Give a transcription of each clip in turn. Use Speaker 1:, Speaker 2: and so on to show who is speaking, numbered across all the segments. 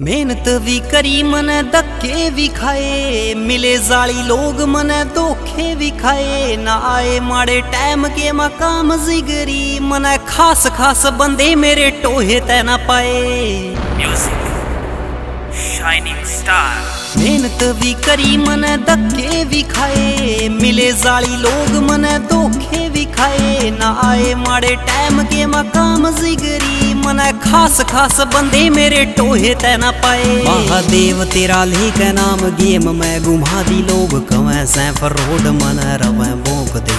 Speaker 1: मेहनत भी करी मन धक्के भी खाए। मिले जाली लोग मन धोखे भी खाए। ना आए माड़े टाइम के मकाम जिगरी। मन खास खास बंदे मेरे टोहे तै ना पाए।
Speaker 2: म्यूज़िक शाइनिंग स्टार
Speaker 1: मेहनत भी करी मन धक्के भी खाए। मिले जाली लोग मन धोखे भी खाए। ना आए माड़े टाइम के मकाम जिगरी। मन खास खास बंदे मेरे टोहे तै ना पाए। महादेव तेरा लेख नाम गेम मैं घुमा दी लोग कवें सैफर रोड मन रवें भोंक दे।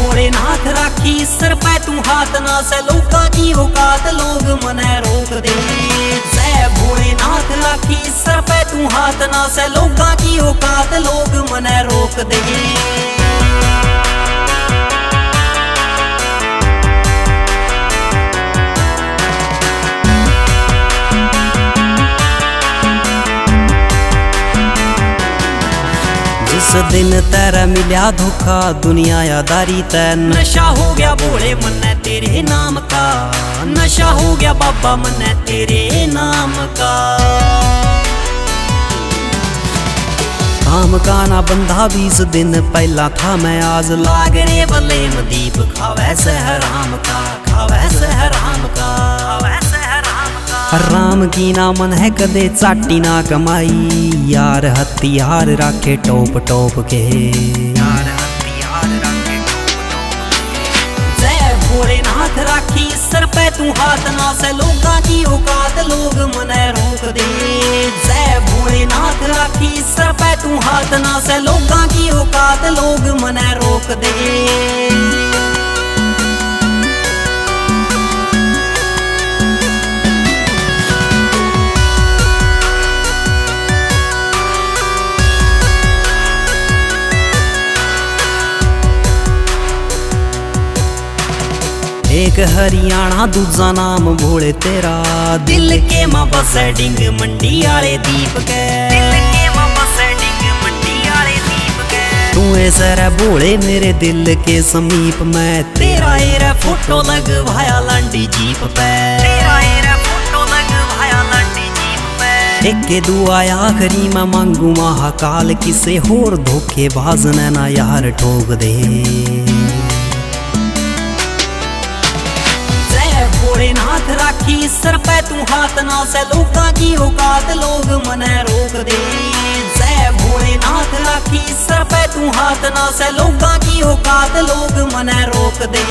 Speaker 1: भोलेनाथ राखी सर पे तू हाथ ना से लोका की औकात लोग मने रोक दे। जय भोलेनाथ राखी सर पे तू हाथ ना से लोका की औकात लोग मने रोक दे। जिस दिन तेरा मिल्या धोखा दुनिया यादारी तै नशा हो गया भोले मन तेरे नाम का। नशा हो गया बाबा मन तेरे नाम का। काम का ना बंधा बीस दिन पहला था मैं आज। लाग रे बल्ले दीप खावे सहराम का खावे सहराम का खावे सहराम ਰਾਮ ਕੀ ਨਾ ਮਨ ਹੈ ਕਦੇ ਚਾਟੀ ਨਾ ਕਮਾਈ? ਯਾਰ ਹਥਿਆਰ ਰੱਖੇ ਟੋਪ ਟੋਪ ਕੇ। ਯਾਰ ਹਥਿਆਰ ਰੱਖੇ ਟੋਪ ਟੋਪ ਜੈ ਭੋਲੇਨਾਥ ਰਾਖੀ, ਸਰ ਪੈ ਤੂੰ ਹਾਥ ਨਾ ਸੇ ਲੋਕਾਂ ਦੀ ਔਕਾਤ ਲੋਗ ਮਨੇ ਰੋਕ ਦੇ। ਜੈ ਭੋਲੇਨਾਥ ਰਾਖੀ, ਸਰ ਪੈ ਤੂੰ ਹਾਥ ਨਾ ਸੇ ਲੋਕਾਂ ਦੀ ਔਕਾਤ ਲੋਗ ਮਨੇ ਰੋਕ ਦੇ। ਦੇਖ ਹਰਿਆਣਾ ਦੂਜਾ ਨਾਮ ਭੋਲੇ ਤੇਰਾ। ਦਿਲ ਕੇ ਮਾ ਬਸੈ ਡਿੰਗ ਮੰਡੀ ਵਾਲੇ ਦੀਪ ਕੈ। ਦਿਲ
Speaker 2: ਕੇ ਮਾ ਬਸੈ ਡਿੰਗ ਮੰਡੀ ਵਾਲੇ ਦੀਪ ਕੈ।
Speaker 1: ਤੂੰ ਐ ਸਰ ਭੋਲੇ ਮੇਰੇ ਦਿਲ ਕੇ ਸਮੀਪ ਮੈਂ। ਤੇਰਾ ਏ ਰ ਫੋਟੋ ਲਗਵਾਇਆ ਲਾਂਡੀ ਜੀਪ
Speaker 2: ਪੈ। ਤੇਰਾ ਏ ਰ ਫੋਟੋ ਲਗਵਾਇਆ ਲਾਂਡੀ
Speaker 1: ਜੀਪ ਪੈ। ਇੱਕੇ ਦੁਆ ਆਖਰੀ ਮੈਂ ਮੰਗੂ ਮਹਾਕਾਲ। ਕਿਸੇ ਹੋਰ ਧੋਖੇਬਾਜ਼ ਨਾ ਯਾਰ ਠੋਕ ਦੇ भोलेनाथ राखी सर पे तू हाथ ना से लोका की औकात लोग मने रोक दे जय भोलेनाथ राखी सर पे तू हाथ ना से लोका
Speaker 2: की औकात लोग मने रोक दे